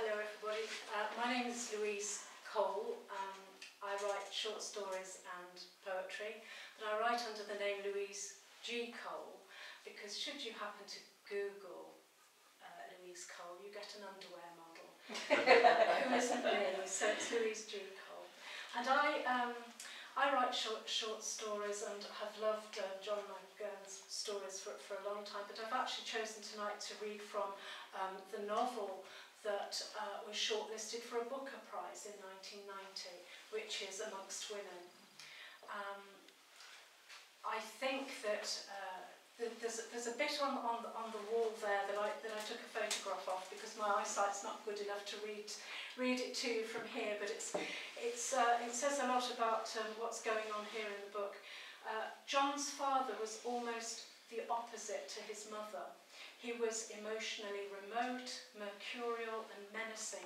hello everybody. Uh, my name is Louise Cole. Um, I write short stories and poetry, but I write under the name Louise G. Cole because should you happen to Google uh, Louise Cole, you get an underwear model who isn't me, so it's Louise G. Cole. And I, um, I write short, short stories and have loved uh, John McGahern's stories for, for a long time, but I've actually chosen tonight to read from um, the novel that uh, was shortlisted for a Booker Prize in 1990, which is Amongst Women. Um, I think that uh, there's, there's a bit on, on, the, on the wall there that I, that I took a photograph of because my eyesight's not good enough to read, read it to you from here, but it's, it's, uh, it says a lot about um, what's going on here in the book. Uh, John's father was almost the opposite to his mother. He was emotionally remote, mercurial and menacing.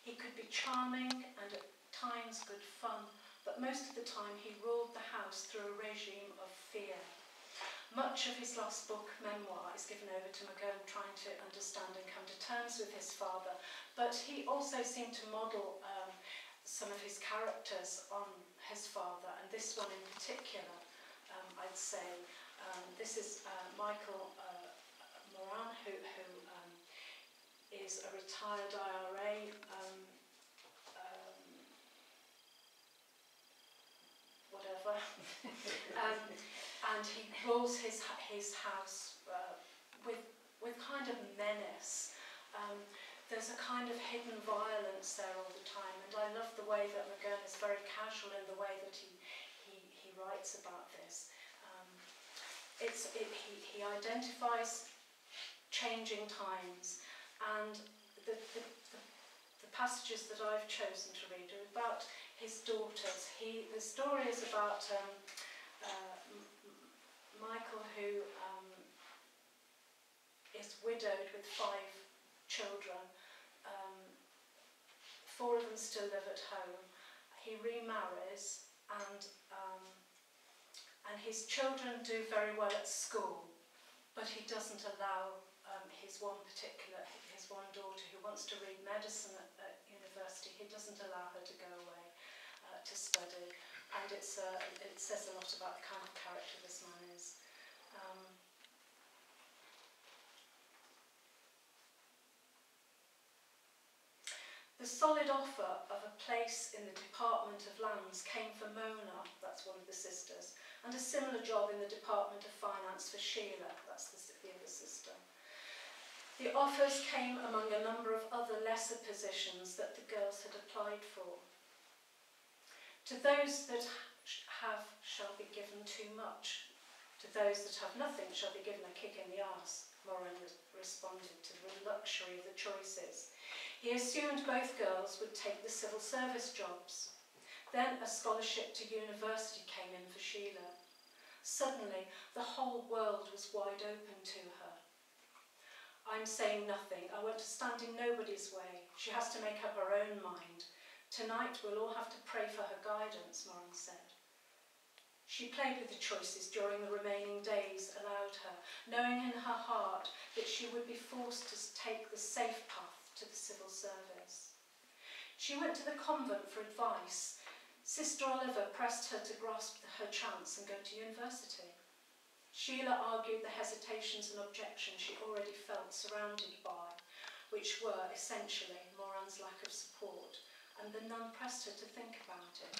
He could be charming and at times good fun, but most of the time he ruled the house through a regime of fear. Much of his last book, Memoir, is given over to McGahern trying to understand and come to terms with his father, but he also seemed to model um, some of his characters on his father, and this one in particular, um, I'd say. Um, this is uh, Michael uh, Moran, who, who um, is a retired IRA um, um, whatever. um, and he rules his, his house uh, with, with kind of menace. Um, there's a kind of hidden violence there all the time, and I love the way that McGahern is very casual in the way that he, he, he writes about this. It's, it, he, he identifies changing times. And the, the, the, passages that I've chosen to read are about his daughters. He, the story is about um, uh, Michael who um, is widowed with five children. Um, four of them still live at home. He remarries and um, and his children do very well at school, but he doesn't allow um, his one particular, his one daughter who wants to read medicine at, at university, he doesn't allow her to go away uh, to study. And it's, uh, it says a lot about the kind of character this man is. Um, The solid offer of a place in the Department of Lands came for Mona, that's one of the sisters, and a similar job in the Department of Finance for Sheila, that's the, the other sister. The offers came among a number of other lesser positions that the girls had applied for. To those that have shall be given too much. To those that have nothing shall be given a kick in the arse, Moran responded to the luxury of the choices. He assumed both girls would take the civil service jobs. Then a scholarship to university came in for Sheila. Suddenly, the whole world was wide open to her. I'm saying nothing. I want to stand in nobody's way. She has to make up her own mind. Tonight we'll all have to pray for her guidance, Moran said. She played with the choices during the remaining days allowed her, knowing in her heart that she would be forced to take the safe path to the civil service. She went to the convent for advice. Sister Oliver pressed her to grasp her chance and go to university. Sheila argued the hesitations and objections she already felt surrounded by, which were essentially Moran's lack of support, and the nun pressed her to think about it.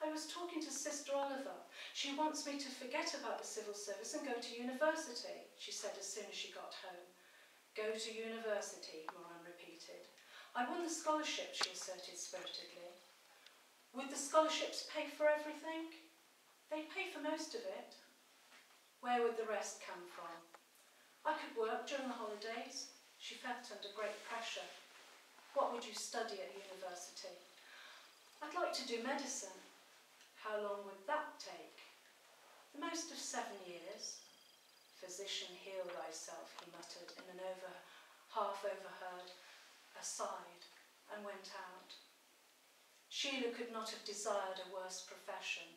I was talking to Sister Oliver. She wants me to forget about the civil service and go to university, she said as soon as she got home. Go to university, Moran repeated. I won the scholarship, she asserted spiritedly. Would the scholarships pay for everything? They pay for most of it. Where would the rest come from? I could work during the holidays. She felt under great pressure. What would you study at university? I'd like to do medicine. How long would that take? The most of seven years. Physician, heal thyself, he muttered in an over, half overheard aside and went out. Sheila could not have desired a worse profession.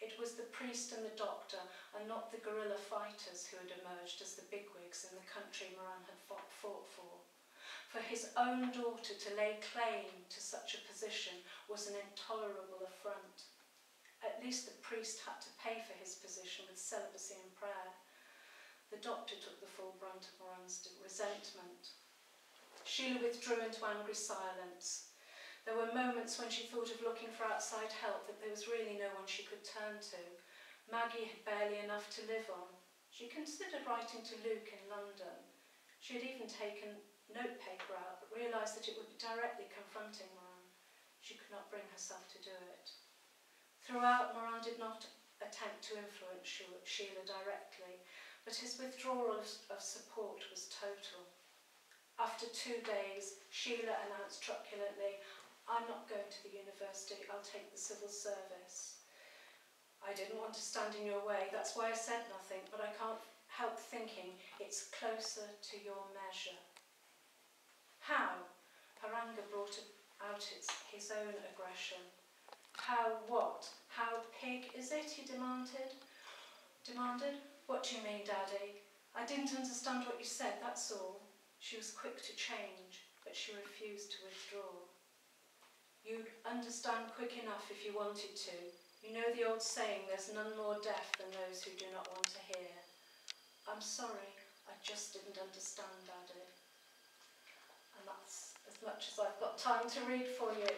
It was the priest and the doctor, and not the guerrilla fighters who had emerged as the bigwigs in the country Moran had fought, for. For his own daughter to lay claim to such a position was an intolerable affront. At least the priest had to pay for his position with celibacy and prayer. The doctor took the full brunt of Moran's resentment. Sheila withdrew into angry silence. There were moments when she thought of looking for outside help that there was really no one she could turn to. Maggie had barely enough to live on. She considered writing to Luke in London. She had even taken notepaper out, but realised that it would be directly confronting Moran. She could not bring herself to do it. Throughout, Moran did not attempt to influence Sheila directly, but his withdrawal of, of support was total. After two days, Sheila announced truculently, I'm not going to the university, I'll take the civil service. I didn't want to stand in your way, that's why I said nothing, but I can't help thinking it's closer to your measure. How? Her anger brought out its, his own aggression. How what? How pig is it, he demanded. Demanded? What do you mean, Daddy? I didn't understand what you said, that's all. She was quick to change, but she refused to withdraw. You'd understand quick enough if you wanted to. You know the old saying, there's none more deaf than those who do not want to hear. I'm sorry, I just didn't understand, Daddy. And that's as much as I've got time to read for you.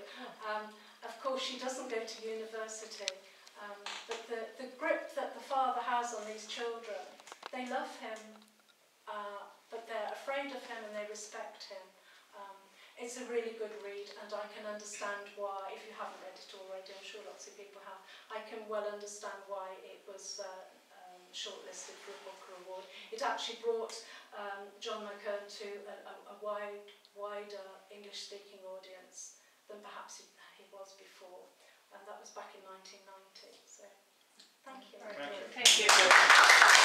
Um, of course, she doesn't go to university, um, but the, the grip that the father has on these children, they love him, uh, but they're afraid of him and they respect him. It's a really good read and I can understand why, if you haven't read it already, I'm sure lots of people have, I can well understand why it was uh, um, shortlisted for a Booker Award. It actually brought um, John McGahern to a, a, a wide, wider English-speaking audience than perhaps he, he was before. And that was back in 1990. So, thank you. Thank you. Thank you.